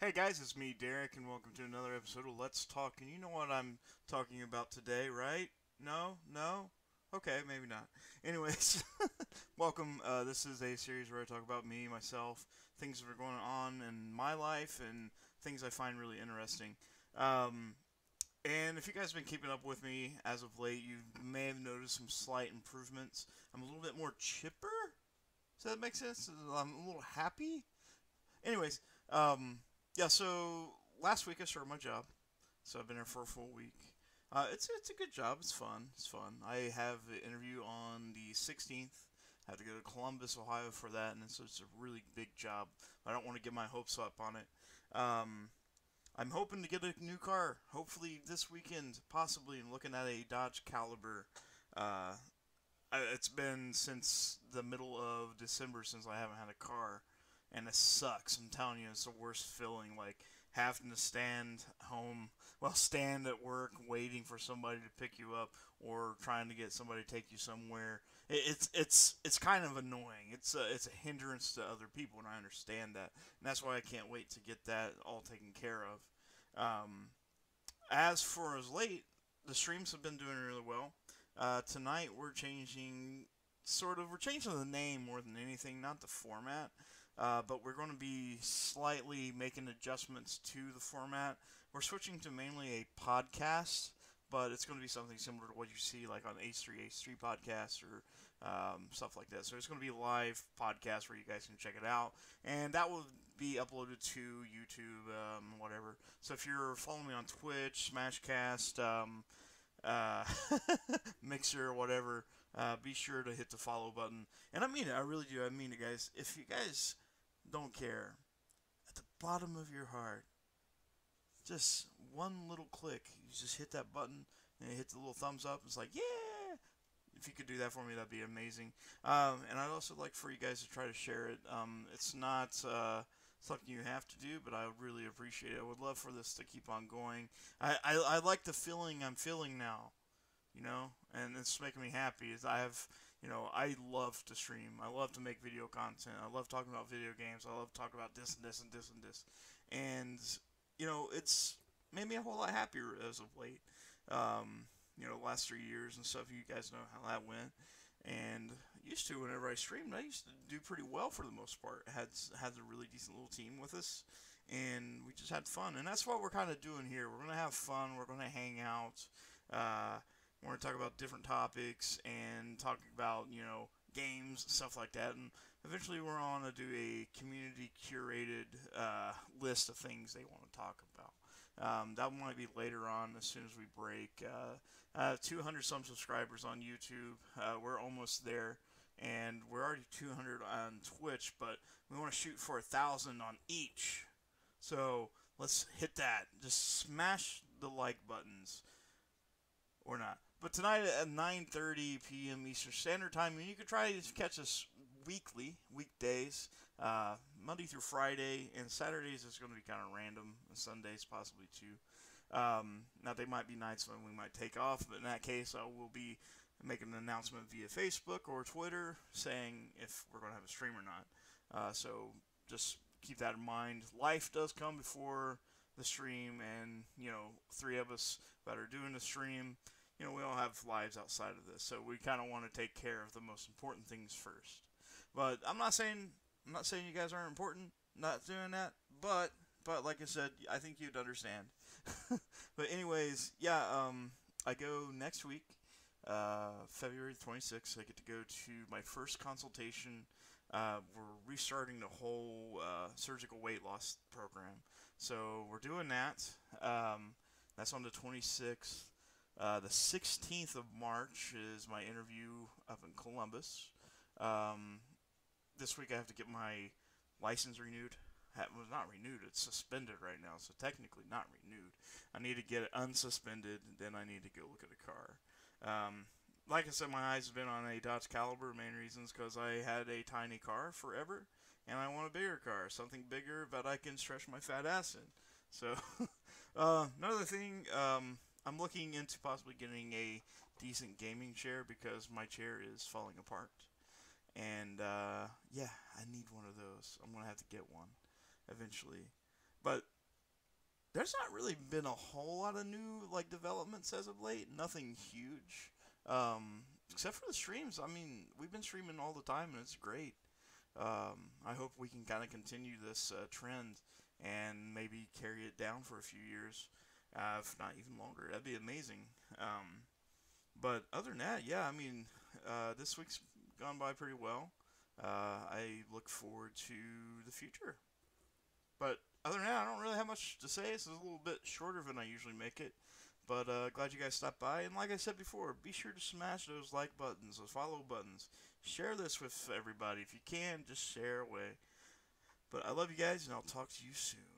Hey guys, it's me, Derek, and welcome to another episode of Let's Talk. And you know what I'm talking about today, right? No? No? Okay, maybe not. Anyways, welcome. Uh, this is a series where I talk about me, myself, things that are going on in my life, and things I find really interesting. Um, and if you guys have been keeping up with me as of late, you may have noticed some slight improvements. I'm a little bit more chipper. Does that make sense? I'm a little happy. Anyways, um, yeah. So last week I started my job, so I've been here for a full week. Uh, it's it's a good job. It's fun. It's fun. I have an interview on the 16th. I have to go to Columbus, Ohio for that, and so it's a really big job. I don't want to get my hopes up on it. Um, I'm hoping to get a new car, hopefully this weekend, possibly. I'm looking at a Dodge Caliber. Uh, it's been since the middle of December since I haven't had a car, and it sucks. I'm telling you, it's the worst feeling. Like having to stand home, well, stand at work waiting for somebody to pick you up, or trying to get somebody to take you somewhere. It's it's it's kind of annoying. It's a it's a hindrance to other people, and I understand that, and that's why I can't wait to get that all taken care of. Um, as for as late, the streams have been doing really well. Uh, tonight we're changing sort of we're changing the name more than anything, not the format. Uh, but we're going to be slightly making adjustments to the format. We're switching to mainly a podcast, but it's going to be something similar to what you see like on H3H3 podcast or um, stuff like that. So it's going to be live podcast where you guys can check it out, and that will be uploaded to YouTube, um, whatever. So if you're following me on Twitch, Smashcast, um, uh, Mixer, whatever, uh, be sure to hit the follow button. And I mean it, I really do. I mean it, guys. If you guys don't care, at the bottom of your heart, just one little click, you just hit that button and hit the little thumbs up. It's like, yeah! If you could do that for me, that'd be amazing. Um, and I'd also like for you guys to try to share it. Um, it's not uh, something you have to do, but I really appreciate it. I would love for this to keep on going. I, I, I like the feeling I'm feeling now, you know, and it's making me happy. Is I have you know, I love to stream. I love to make video content. I love talking about video games. I love talking about this and this and this and this. And, you know, it's made me a whole lot happier as of late. Um, you know, last three years and stuff. You guys know how that went. And used to, whenever I streamed, I used to do pretty well for the most part. Had had a really decent little team with us, and we just had fun. And that's what we're kind of doing here. We're gonna have fun. We're gonna hang out. Uh, we're to talk about different topics and talk about, you know, games, stuff like that. And eventually we're on to do a community curated uh, list of things they want to talk about. Um, that might be later on as soon as we break. Uh, uh, 200 some subscribers on YouTube. Uh, we're almost there. And we're already 200 on Twitch, but we want to shoot for a thousand on each. So let's hit that. Just smash the like buttons or not. But tonight at 9:30 p.m. Eastern Standard Time, you can try to catch us weekly, weekdays, uh, Monday through Friday, and Saturdays is going to be kind of random, and Sundays possibly too. Um, now they might be nights when we might take off, but in that case, I will be making an announcement via Facebook or Twitter saying if we're going to have a stream or not. Uh, so just keep that in mind. Life does come before the stream, and you know, three of us that are doing the stream you know, we all have lives outside of this, so we kind of want to take care of the most important things first. But I'm not saying I'm not saying you guys aren't important, not doing that, but but like I said, I think you'd understand. but anyways, yeah, um, I go next week, uh, February 26th. I get to go to my first consultation. Uh, we're restarting the whole uh, surgical weight loss program, so we're doing that. Um, that's on the 26th. Uh, the 16th of March is my interview up in Columbus. Um, this week I have to get my license renewed. It was not renewed, it's suspended right now, so technically not renewed. I need to get it unsuspended, and then I need to go look at a car. Um, like I said, my eyes have been on a Dodge Caliber. Main reasons because I had a tiny car forever, and I want a bigger car, something bigger that I can stretch my fat ass in. So, uh, another thing, um, I'm looking into possibly getting a decent gaming chair because my chair is falling apart. And uh, yeah, I need one of those. I'm gonna have to get one eventually. There's not really been a whole lot of new like developments as of late. Nothing huge, um, except for the streams. I mean, we've been streaming all the time, and it's great. Um, I hope we can kind of continue this uh, trend and maybe carry it down for a few years, uh, if not even longer. That'd be amazing. Um, but other than that, yeah, I mean, uh, this week's gone by pretty well. Uh, I look forward to the future. But other than that, I don't really have much to say. This is a little bit shorter than I usually make it. But uh, glad you guys stopped by. And like I said before, be sure to smash those like buttons, those follow buttons. Share this with everybody. If you can, just share away. But I love you guys, and I'll talk to you soon.